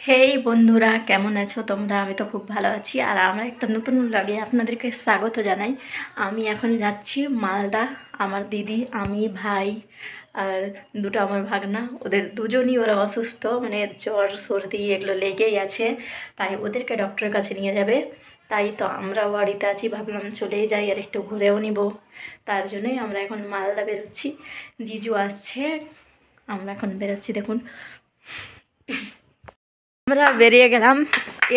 হেই বন্ধুরা, কেমন আছো তোমরা? আমি তো খুব ভালো আছি। আর আমার একটা নতুন ব্লগে আপনাদেরকে স্বাগত জানাই। আমি এখন যাচ্ছি মালদা। আমার দিদি, আমি, ভাই আর দুটো আমার ভাগনা। ওদের দুজনই ওরা অসুস্থ। মানে জ্বর, সর্দি এগুলো লেগেই আছে। তাই ওদেরকে ডক্টরের কাছে নিয়ে যাবে। তাই তো আমরা বাড়িতে আছি। ভাবলাম চলেই যাই আর একটু ঘুরেও নিব। তার জন্যই আমরা এখন মালদা বেরোচ্ছি। জিজু আসছে। আমরা এখন বেরোচ্ছি, দেখুন। আমরা বেরিয়ে গেলাম।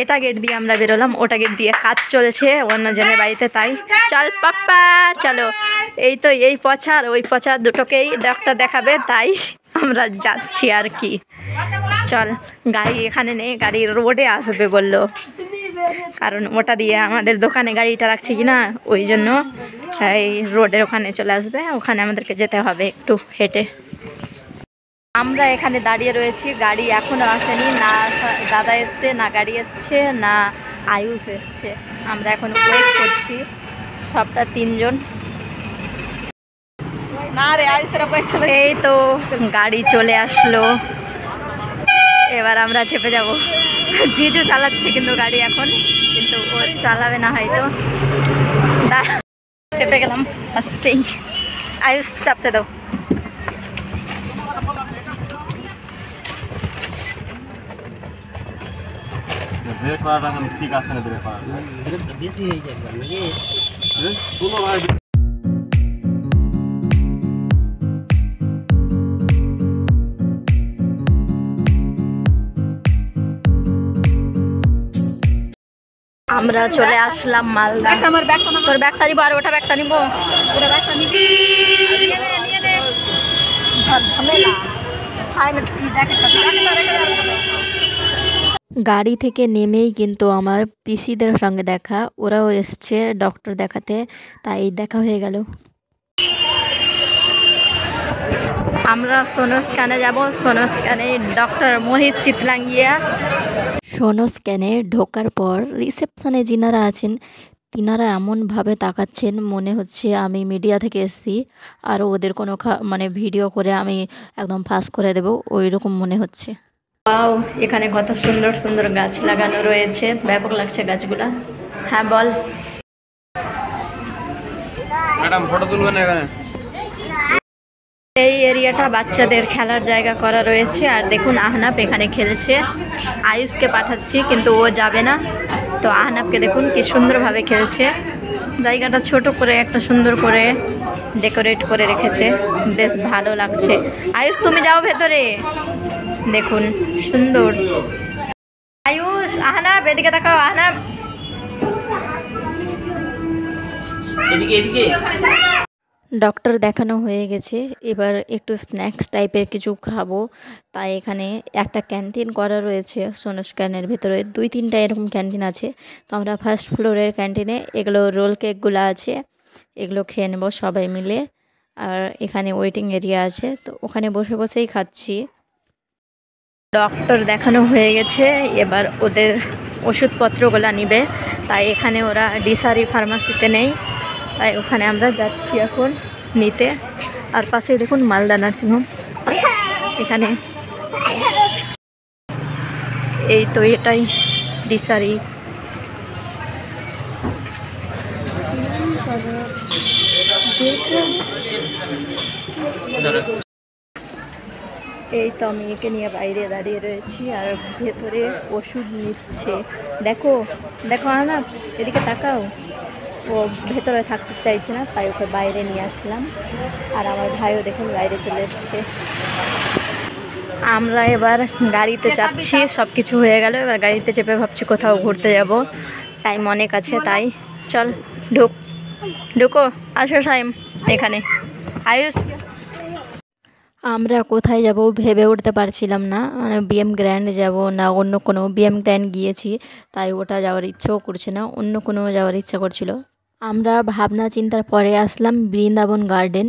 এটা গেট দিয়ে আমরা বেরোলাম, ওটা গেট দিয়ে কাজ চলছে, অন্যজনের বাড়িতে তাই। চল পাপ্পা, চলো। এই তো এই পচা আর ওই পচা দুটোকেই ডাক্তার দেখাবে, তাই আমরা যাচ্ছি আর কি। চল, গাড়ি এখানে নেই, গাড়ি রোডে আসবে বলল। কারণ ওটা দিয়ে আমাদের দোকানে গাড়িটা রাখছে কি না ওই জন্য এই রোডের ওখানে চলে আসবে। ওখানে আমাদেরকে যেতে হবে একটু হেঁটে। আমরা এখানে দাঁড়িয়ে রয়েছি। গাড়ি এখনও আসেনি। না দাদা এসছে না গাড়ি এসছে না আয়ুষ এসছে। আমরা এখন ওয়েট করছি। সবটা তিনজন। না রে আয়ুষের ওপরে চলে এই তো গাড়ি চলে আসলো। এবার আমরা চেপে যাব। জিজু চালাচ্ছে কিন্তু গাড়ি এখন কিন্তু ও চালাবে না হয়তো। চেপে গেলাম। ফার্স্টেই আয়ুষ চাপতে দাও। ব্রেক করাটা ঠিক আছে না ব্রেক করাটা? বেশি হয়ে যাবে কোনো ভাই আমরা চলে আসলাম মালদা। তোর ব্যাগটা নিবো আর ওটা ব্যাগটা নিবো। ব্যাগটা নে ঝামেলা। জ্যাকেটটা। গাড়ি থেকে নেমেই কিন্তু আমার পিসিদের সঙ্গে দেখা। ওরাও এসছে ডক্টর দেখাতে তাই দেখা হয়ে গেল। আমরা সোনো স্ক্যানে যাব। সোনো স্ক্যানে ডক্টর মোহিত চিতলাঙ্গিয়া। সোনো স্ক্যানে ঢোকার পর রিসেপশনে যিনারা আছেন তিনারা এমনভাবে তাকাচ্ছেন মনে হচ্ছে আমি মিডিয়া থেকে এসেছি আর ওদের কোনো খা- মানে ভিডিও করে আমি একদম ফাঁস করে দেব ওই রকম মনে হচ্ছে। পাও এখানে কত সুন্দর সুন্দর গাছ লাগানো রয়েছে। ব্যাপক লাগছে গাছগুলা। হ্যাঁ বল। ম্যাডাম ফটো তুলবেন এখানে? এই এরিয়াটা বাচ্চাদের খেলার জায়গা করা রয়েছে। আর দেখুন আহনাপ এখানে খেলছে। আয়ুষকে পাঠাচ্ছি কিন্তু ও যাবে না। তো আহনাপকে দেখুন কি সুন্দরভাবে খেলছে। জায়গাটা ছোট করে একটা সুন্দর করে ডেকোরেট করে রেখেছে। বেশ ভালো লাগছে। আয়ুষ তুমি যাও ভেতরে। দেখুন সুন্দর। আয়ুষ আহনাপ এদিকে তাকাও এদিকে এদিকে। ডক্টর দেখানো হয়ে গেছে এবার একটু স্ন্যাক্স টাইপের কিছু খাব। তাই এখানে একটা ক্যান্টিন করা রয়েছে সোনস ক্যানের ভেতরে। দুই তিনটা এরকম ক্যান্টিন আছে। তো আমরা ফার্স্ট ফ্লোরের ক্যান্টিনে এগুলো রোল কেকগুলো আছে এগুলো খেয়ে নেব সবাই মিলে। আর এখানে ওয়েটিং এরিয়া আছে তো ওখানে বসে বসেই খাচ্ছি। ডক্টর দেখানো হয়ে গেছে, এবার ওদের ওষুধপত্রগুলো নিবে। তাই এখানে ওরা ডিসারি ফার্মাসিতে নেই, তাই ওখানে আমরা যাচ্ছি এখন নিতে। আর পাশে দেখুন মালদা নার্সিংহোম। এখানে এই তো এটাই ডিসারি। এই তো আমি একে নিয়ে বাইরে দাঁড়িয়ে রয়েছি আর ভেতরে ওষুধ নিচ্ছে। দেখো দেখো না এদিকে তাকাও। ও ভেতরে থাকতে চাইছে না তাই ওকে বাইরে নিয়ে আসলাম। আর আমার ভাইও দেখুন বাইরে চলে এসছে। আমরা এবার গাড়িতে চাপছি সব। কিছু হয়ে গেল। এবার গাড়িতে চেপে ভাবছি কোথাও ঘুরতে যাব। টাইম অনেক আছে তাই। চল ঢুক। ঢুকো আসো টাইম এখানে। আয়ুষ। আমরা কোথায় যাব ভেবে উঠতে পারছিলাম না। মানে বিএম গ্র্যান্ড যাব না, অন্য কোনো বিএম গ্র্যান্ড গিয়েছি, তাই ওটা যাওয়ার ইচ্ছেও করছে না, অন্য কোনো যাওয়ার ইচ্ছা করছিল। আমরা ভাবনা চিন্তার পরে আসলাম বৃন্দাবন গার্ডেন।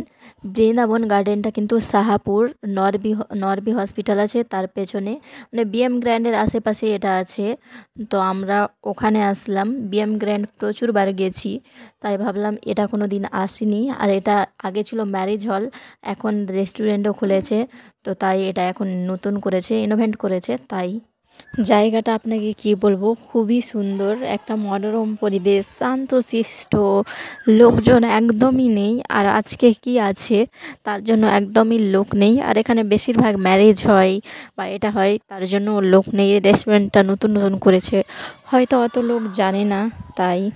বৃন্দাবন গার্ডেনটা কিন্তু সাহাপুর, নরবি নরবি হসপিটাল আছে তার পেছনে। মানে বিএম গ্র্যান্ডের আশেপাশে এটা আছে। তো আমরা ওখানে আসলাম। বিএম গ্র্যান্ড প্রচুরবার গেছি। তাই ভাবলাম এটা কোনো দিন আসিনি। আর এটা আগে ছিল ম্যারেজ হল, এখন রেস্টুরেন্টও খুলেছে। তো তাই এটা এখন নতুন করেছে, ইনোভেন্ট করেছে, তাই জায়গাটা আপনাকে কি বলব? খুবই সুন্দর, একটা মনোরম পরিবেশ শান্ত শান্তশিষ্ট, লোকজন একদমই নেই, আর আজকে কি আছে? তার জন্য একদমই লোক নেই, আর এখানে বেশিরভাগ ম্যারেজ হয়, বা এটা হয়, তার জন্য লোক নেই রেস্টুরেন্টটা নতুন নতুন করেছে। হয়তো অত লোক জানে না, তাই।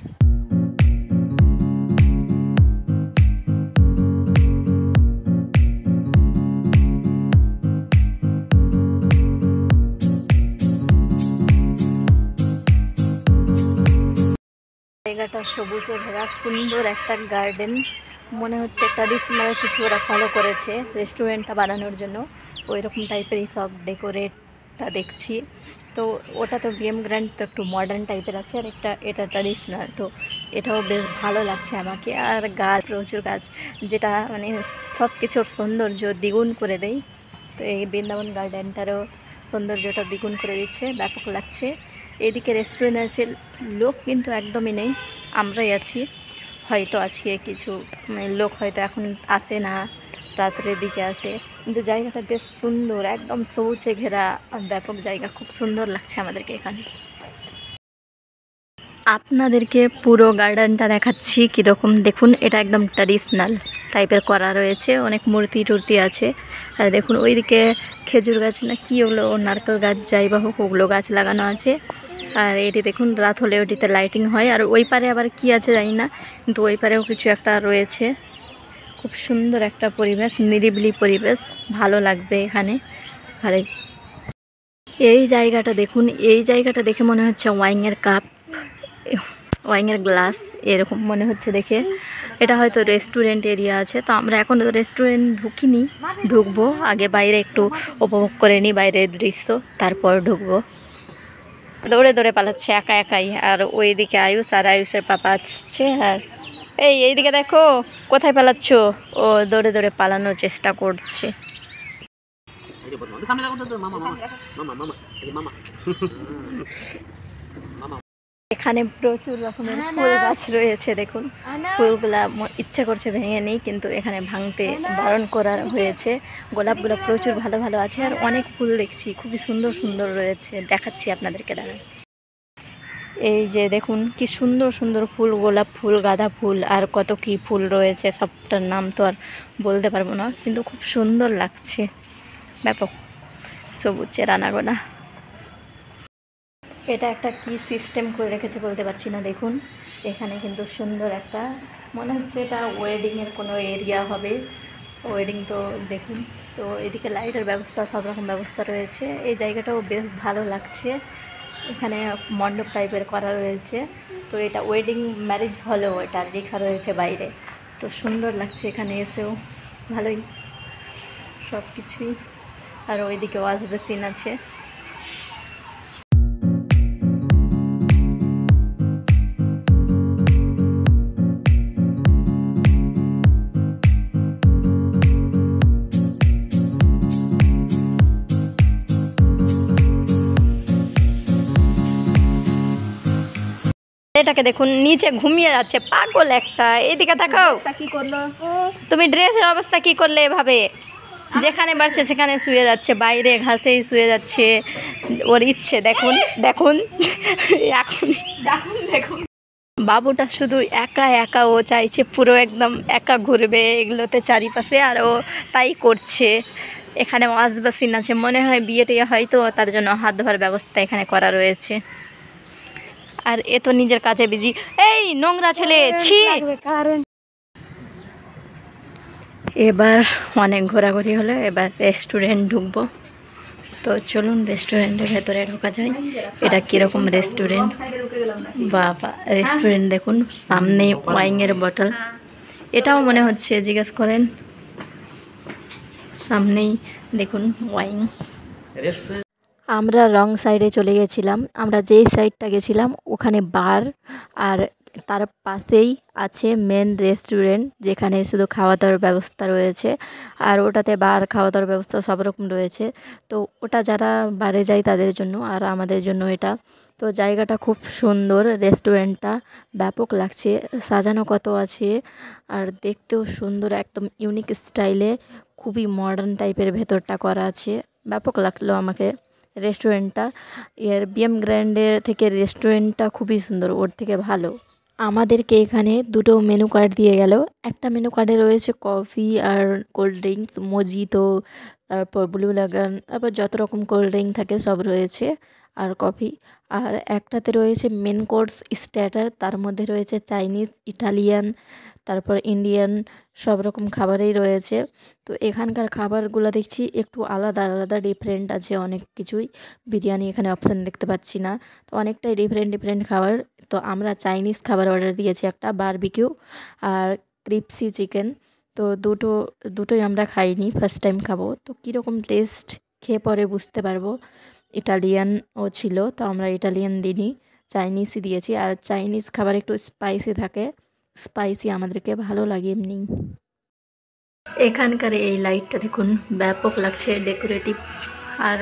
জায়গাটা সবুজে ঘেরা, সুন্দর একটা গার্ডেন মনে হচ্ছে ট্র্যাডিশনাল কিছু ওরা ফলো করেছে রেস্টুরেন্টটা বানানোর জন্য। ওই রকম টাইপেরই সব ডেকোরেটটা দেখছি। তো ওটা তো বিএম গ্র্যান্ড তো একটু মডার্ন টাইপের আছে, আর একটা, এটা ট্র্যাডিশনাল তো এটাও বেশ ভালো লাগছে আমাকে। আর গাছ, প্রচুর গাছ, যেটা মানে সব কিছুর সৌন্দর্য দ্বিগুণ করে দেয়। তো এই বৃন্দাবন গার্ডেনটারও সৌন্দর্যটা দ্বিগুণ করে দিচ্ছে, ব্যাপক লাগছে। এদিকে রেস্টুরেন্ট আছে, লোক কিন্তু একদমই নেই, আমরাই আছি। হয়তো আজকে কিছু মানে লোক হয়তো এখন আসে না, রাত্রের দিকে আসে। কিন্তু জায়গাটা বেশ সুন্দর, একদম সবুজে ঘেরা ব্যাপক জায়গা, খুব সুন্দর লাগছে আমাদেরকে এখানে। আপনাদেরকে পুরো গার্ডেনটা দেখাচ্ছি কীরকম। দেখুন, এটা একদম ট্র্যাডিশনাল টাইপের করা রয়েছে, অনেক মূর্তি টুর্তি আছে। আর দেখুন, ওইদিকে খেজুর গাছ না কী ওগুলো নারকেল গাছ যাই বা হোক, ওগুলো গাছ লাগানো আছে। আর এটি দেখুন, রাত হলে ওটিতে লাইটিং হয়। আর ওই পারে আবার কি আছে জানি না, কিন্তু ওই পারেও কিছু একটা রয়েছে। খুব সুন্দর একটা পরিবেশ, নিরিবিলি পরিবেশ। ভালো লাগবে এখানে। ভালোই। এই জায়গাটা দেখুন, এই জায়গাটা দেখে মনে হচ্ছে ওয়াইংয়ের কাপ। ওয়াইংয়ের গ্লাস, এরকম মনে হচ্ছে দেখে। এটা হয়তো রেস্টুরেন্ট এরিয়া আছে। তো আমরা এখন রেস্টুরেন্ট ঢুকিনি, ঢুকবো। আগে বাইরে একটু উপভোগ করে নিই বাইরের দৃশ্য, তারপর ঢুকবো। দৌড়ে দৌড়ে পালাচ্ছে, একা একাই। আর ওইদিকে আয়ুষ আর আয়ুষের পাপা আসছে, আর এই, এইদিকে দেখো, কোথায় পালাচ্ছ? ও দৌড়ে দৌড়ে পালানোর চেষ্টা করছে। এখানে প্রচুর রকমের ফুল গাছ রয়েছে দেখুন। ফুলগুলা ইচ্ছে করছে ভেঙে নেই কিন্তু এখানে ভাঙতে বারণ করা হয়েছে। গোলাপগুলো প্রচুর ভালো ভালো আছে আর অনেক ফুল দেখছি খুবই সুন্দর সুন্দর রয়েছে। দেখাচ্ছি আপনাদেরকে দাঁড়ান। এই যে দেখুন কি সুন্দর সুন্দর ফুল গোলাপ ফুল গাঁদা ফুল আর কত কি ফুল রয়েছে সবটার নাম তো আর বলতে পারব না কিন্তু খুব সুন্দর লাগছে। ব্যাপক। সবুজে রানাগোনা। এটা একটা কি সিস্টেম করে রেখেছে বলতে পারছি না, দেখুন। এখানে কিন্তু সুন্দর একটা, মনে হচ্ছে এটা ওয়েডিংয়ের কোনো এরিয়া হবে। ওয়েডিং তো দেখুন, তো এদিকে লাইটের ব্যবস্থা, সব রকম ব্যবস্থা রয়েছে। এই জায়গাটাও বেশ ভালো লাগছে। এখানে মণ্ডপ টাইপের করা রয়েছে। তো এটা ওয়েডিং ম্যারেজ হলেও এটা লেখা রয়েছে বাইরে। তো সুন্দর লাগছে এখানে এসেও। ভালোই। সব কিছুই আর ওইদিকে ওয়াশ বেসিন আছে। এটাকে দেখুন নিচে ঘুমিয়ে যাচ্ছে পাগল একটা। এইদিকে তাকাও। কি করল? তুমি ড্রেসের অবস্থা কি করলে এভাবে? যেখানে বাড়ছে সেখানে শুয়ে যাচ্ছে বাইরে ঘাসেই শুয়ে যাচ্ছে। ওর ইচ্ছে দেখুন দেখুন এখন। দেখুন দেখুন। বাবুটা শুধু একা একা ও চাইছে পুরো একদম একা ঘুরবে এগুলোতে চারিপাশে আর ও তাই করছে। এখানে ওয়াজবাসিন আছে মনে হয় বিয়ে টিয়ে হয়তো তার জন্য হাত ধোয়ার ব্যবস্থা এখানে করা রয়েছে। আর এ তো নিজের কাছে বিজি এই নোংরা ছেলে, ছি। এবার অনেক ঘোরাঘুরি হলো, এবার রেস্টুরেন্ট ঢুকবো। তো চলুন রেস্টুরেন্টের ভেতরে ঢোকা যায়। এটা কীরকম রেস্টুরেন্ট বাবা রেস্টুরেন্ট দেখুন, সামনে ওয়াইনের বটল এটাও মনে হচ্ছে, জিজ্ঞেস করেন। সামনেই দেখুন রেস্টুরেন্ট আমরা রং সাইডে চলে গেছিলাম। আমরা যেই সাইডটা গেছিলাম, ওখানে বার আর তার পাশেই আছে মেন রেস্টুরেন্ট যেখানে শুধু খাওয়া দাওয়ার ব্যবস্থা রয়েছে আর ওটাতে বার খাওয়া দাওয়ার ব্যবস্থা সব রকম রয়েছে। তো ওটা যারা বারে যায় তাদের জন্য আর আমাদের জন্য এটা। তো জায়গাটা খুব সুন্দর রেস্টুরেন্টটা ব্যাপক লাগছে, সাজানো কত আছে আর দেখতেও সুন্দর, একদম ইউনিক স্টাইলে খুবই মডার্ন টাইপের ভেতরটা করা আছে। ব্যাপক লাগল আমাকে। রেস্টুরেন্টটা এর বিএম গ্র্যান্ডের থেকে রেস্টুরেন্টটা খুবই সুন্দর, ওর থেকে ভালো। আমাদেরকে এখানে দুটো মেনু কার্ড দিয়ে গেল। একটা মেনু কার্ডে রয়েছে কফি আর কোল্ড ড্রিঙ্কস মজিতো তারপর ব্লু লাগান তারপর যত রকম কোল্ড ড্রিঙ্ক থাকে সব রয়েছে আর কফি আর একটাতে রয়েছে মেন কোর্স স্টার্টার তার মধ্যে রয়েছে চাইনিজ ইটালিয়ান তারপর ইন্ডিয়ান সব রকম খাবারেই রয়েছে। তো এখানকার খাবারগুলো দেখছি একটু আলাদা আলাদা ডিফারেন্ট আছে অনেক কিছুই। বিরিয়ানি এখানে অপশান দেখতে পাচ্ছি না। তো অনেকটাই ডিফারেন্ট ডিফারেন্ট খাবার। তো আমরা চাইনিজ খাবার অর্ডার দিয়েছি একটা বারবিকিউ আর ক্রিপসি চিকেন তো দুটো, দুটোই আমরা খাইনি ফার্স্ট টাইম খাব। তো কীরকম টেস্ট খেয়ে পরে বুঝতে পারব। ইটালিয়ানও ছিল, তো আমরা ইটালিয়ান দিইনি। চাইনিজই দিয়েছি। আর চাইনিজ খাবার একটু স্পাইসি থাকে। স্পাইসি আমাদেরকে ভালো লাগে এমনি। এখানকার এই লাইটটা দেখুন, ব্যাপক লাগছে ডেকোরেটিভ। আর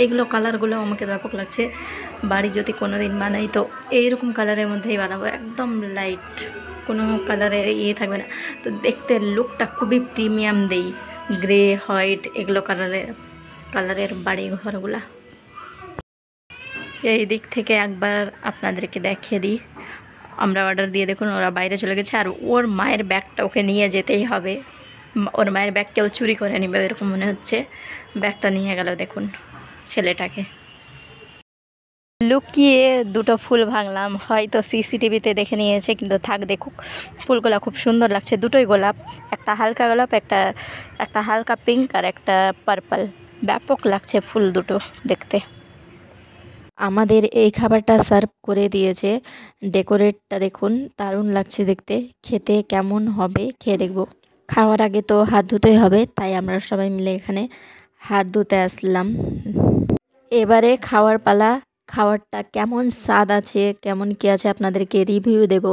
এইগুলো কালারগুলো আমাকে ব্যাপক লাগছে। বাড়ি যদি কোনো দিন বানাই, তো এইরকম কালারের মধ্যেই বানাবো, একদম লাইট কোনো কালারের ইয়ে থাকবে না। তো দেখতে লুকটা খুবই প্রিমিয়াম দেই। গ্রে হোয়াইট এগুলো কালারের কালারের বাড়ি ঘরগুলা এই দিক থেকে একবার আপনাদেরকে দেখিয়ে দিই। আমরা অর্ডার দিয়ে দেখুন, ওরা বাইরে চলে গেছে আর ওর মায়ের ব্যাগটা ওকে নিয়ে যেতেই হবে। ওর মায়ের ব্যাগ কেউ চুরি করে নিবে, এরকম মনে হচ্ছে। ব্যাগটা নিয়ে গেল দেখুন ছেলেটাকে। লুকিয়ে দুটো ফুল ভাঙলাম। হয়তো সিসিটিভিতে দেখে নিয়েছে, কিন্তু থাক দেখুক, ফুলগুলো খুব সুন্দর লাগছে। দুটোই গোলাপ, একটা হালকা গোলাপ, একটা একটা হালকা পিঙ্ক আর একটা পার্পল ব্যাপক লাগছে ফুল দুটো দেখতে। আমাদের এই খাবারটা সার্ভ করে দিয়েছে। ডেকোরেটটা দেখুন, দারুণ লাগছে দেখতে। খেতে কেমন হবে খেয়ে দেখব। খাওয়ার আগে তো হাত ধুতে হবে, তাই আমরা সবাই মিলে এখানে হাত ধুতে আসলাম। এবারে খাওয়ার পালা খাবারটা কেমন স্বাদ আছে, কেমন কী আছে আপনাদেরকে রিভিউ দেব।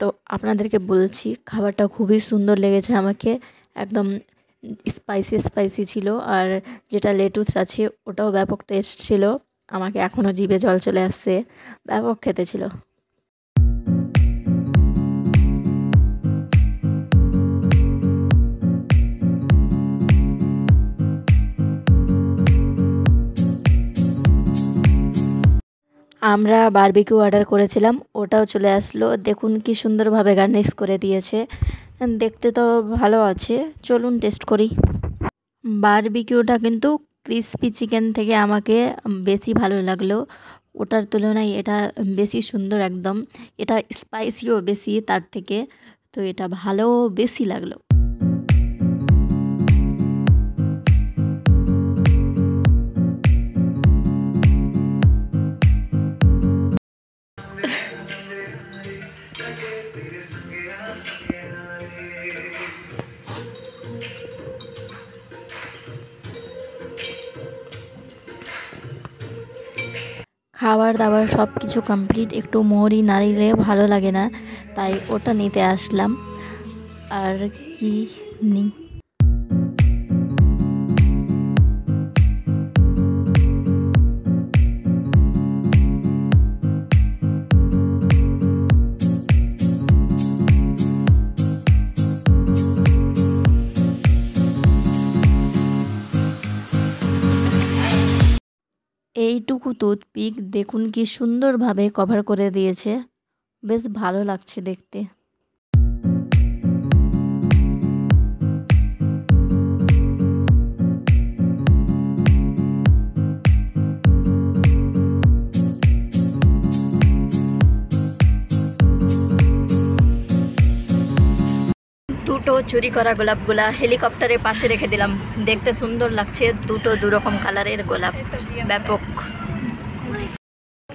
তো আপনাদেরকে বলছি, খাবারটা খুবই সুন্দর লেগেছে আমাকে, একদম স্পাইসি স্পাইসি ছিল। আর যেটা লেটুস আছে, ওটাও ব্যাপক টেস্ট ছিল আমাকে এখনও জিভে জল চলে আসছে। ব্যাপক খেতে ছিল। আমরা বারবিকিউ অর্ডার করেছিলাম, ওটাও চলে আসলো। দেখুন কি সুন্দরভাবে গার্নিশ করে দিয়েছে। দেখতে তো ভালো আছে, চলুন টেস্ট করি। বারবিকিউটা কিন্তু ক্রিসপি চিকেন থেকে আমাকে বেশি ভালো লাগল। ওটার তুলনায় এটা বেশি সুন্দর একদম। এটা স্পাইসিও বেশি তার থেকে, তো এটা ভালো বেশি লাগল। দাবার সব কিছু কমপ্লিট একটু মোহরি নাড়িলে ভালো লাগে না, তাই ওটা নিতে আসলাম। আর কি নি এইটুকু টুথপিক দেখুন কি সুন্দরভাবে কভার করে দিয়েছে। বেশ ভালো লাগছে দেখতে। চুরি করা গোলাপগুলা হেলিকপ্টারের পাশে রেখে দিলাম। দেখতে সুন্দর লাগছে, দুটো দুরকম কালারের গোলাপ। ব্যাপক।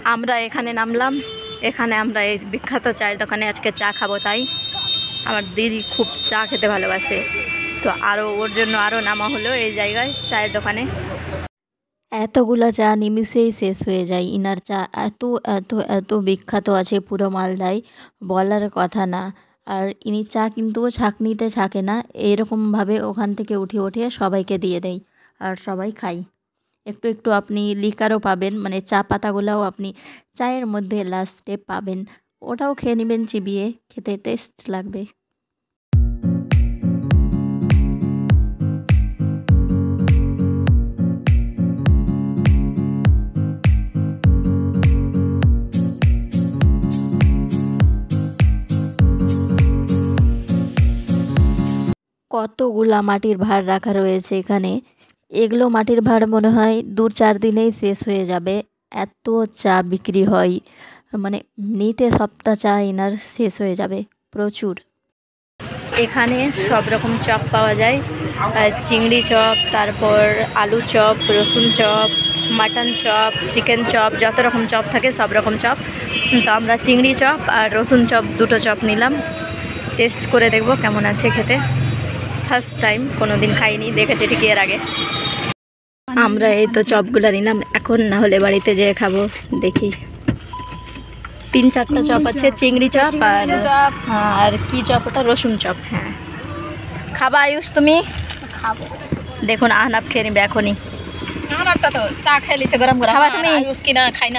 আমরা এখানে নামলাম। এখানে আমরা এই বিখ্যাত চায়ের দোকানে আজকে চা খাব তাই। আমার দিদি খুব চা খেতে ভালোবাসে। তো আরও ওর জন্য আরও নামা হলো এই জায়গায়, চায়ের দোকানে। এতগুলো চা নিমিষেই শেষ হয়ে যায়। ইনার চা এত এত এত বিখ্যাত আছে পুরো মালদায়। বলার কথা না। আর ইনি চা কিন্তু ছাঁকনিতে ছাঁকে না, এরকমভাবে ওখান থেকে উঠিয়ে উঠিয়ে সবাইকে দিয়ে দেয় আর সবাই খায় একটু একটু আপনি লিকারও পাবেন মানে চা পাতাগুলোও আপনি চায়ের মধ্যে লাস্টে পাবেন। ওটাও খেয়ে নেবেন চিবিয়ে, খেতে টেস্ট লাগবে। কতগুলা মাটির ভাঁড় রাখা রয়েছে এখানে? এগুলো মাটির ভাঁড় মনে হয় দু চার দিনেই শেষ হয়ে যাবে। এত চা বিক্রি হয়। মানে নিতে সপ্তাহ চা এনার শেষ হয়ে যাবে। প্রচুর। এখানে সব রকম চপ পাওয়া যায়। চিংড়ি চপ, তারপর আলু চপ, রসুন chop, mutton chop, chicken chop, যত রকম চপ থাকে সব রকম চপ। তো আমরা চিংড়ি চপ আর রসুন চপ দুটো চপ নিলাম। টেস্ট করে দেখব কেমন আছে খেতে। ফার্স্ট টাইম কোনো দিন খাইনি দেখেছি ঠিক এর আগে। আমরা এই তো চপগুলো নিলাম এখন না হলে বাড়িতে যেয়ে খাব দেখি। তিন চারটা চপ আছে চিংড়ি চপ আর চপ আর কি চপ ওটা? রসুন চপ হ্যাঁ। খাবা আয়ুষ তুমি? খাব। দেখুন আহনাব খেয়ে নিবে এখনই। তো চা খাই লিছে গরম গরম। খাবা তুমি? আয়ুষ কিনা খাই না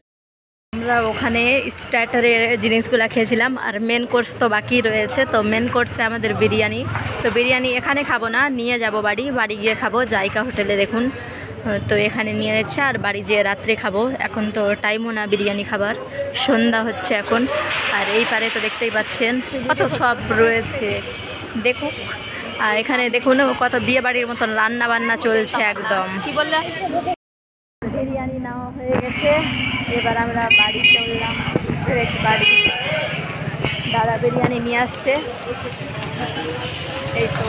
আমরা ওখানে স্টার্টারের জিনিসগুলো খেয়েছিলাম, আর মেন কোর্স তো বাকি রয়েছে। তো মেন কোর্সে আমাদের বিরিয়ানি। তো বিরিয়ানি এখানে খাব না, নিয়ে যাব বাড়ি। বাড়ি গিয়ে খাব জাইকা হোটেলে দেখুন। তো এখানে নিয়ে যাচ্ছে, আর বাড়ি যেয়ে রাত্রে খাব। এখন তো টাইমও না বিরিয়ানি খাবার। সন্ধ্যা হচ্ছে এখন। আর এই পারে তো দেখতেই পাচ্ছেন, কত সব রয়েছে। দেখুক। আর এখানে দেখুন, কত বিয়ে বাড়ির মতন রান্না বান্না চলছে একদম। কি বললে বিরিয়ানি নেওয়া হয়ে গেছে এবার আমরা বাড়ি চললাম। বাড়ি। দাদা বিরিয়ানি নিয়ে আসছে। এই তো।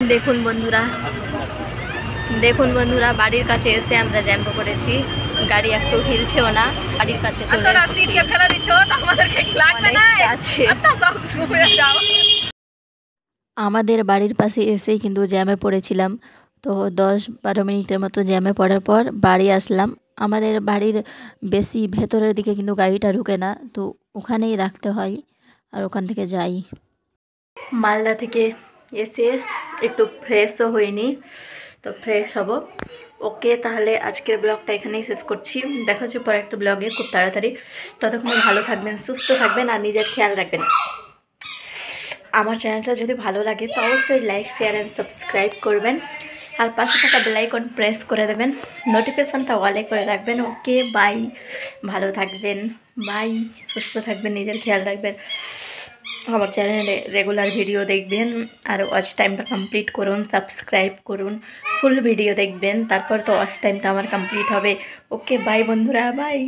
দেখুন বন্ধুরা। দেখুন বন্ধুরা বাড়ির কাছে এসে আমরা জ্যাম্পো করেছি। গাড়ি একটু হিলছেও না বাড়ির কাছে চলে সব ঘুরে যাও। আমাদের বাড়ির পাশে এসেই কিন্তু জ্যামে পড়েছিলাম। তো দশ বারো মিনিটের মতো জ্যামে পড়ার পর বাড়ি আসলাম। আমাদের বাড়ির বেশি ভেতরের দিকে কিন্তু গাড়িটা ঢুকে না, তো ওখানেই রাখতে হয় আর ওখান থেকে যাই। মালদা থেকে এসে একটু ফ্রেশও হইনি, তো ফ্রেশ হব। ওকে তাহলে আজকের ব্লগটা এখানেই শেষ করছি। দেখা হচ্ছে পরে একটা ব্লগে খুব তাড়াতাড়ি। ততক্ষণ ভালো থাকবেন, সুস্থ থাকবেন আর নিজের খেয়াল রাখবেন। আমার চ্যানেলটা যদি ভালো লাগে তো অবশ্যই লাইক শেয়ার অ্যান্ড সাবস্ক্রাইব করবেন। আর পাশে থাকা বেলাইকন প্রেস করে দেবেন। নোটিফিকেশানটা অলে করে রাখবেন। ওকে বাই ভালো থাকবেন। বাই সুস্থ থাকবেন, নিজের খেয়াল রাখবেন। আমার চ্যানেলে রেগুলার ভিডিও দেখবেন আর ওয়াচ টাইমটা কমপ্লিট করুন সাবস্ক্রাইব করুন ফুল ভিডিও দেখবেন। তারপর তো ওয়াচ টাইমটা আমার কমপ্লিট হবে। ওকে বাই বন্ধুরা বাই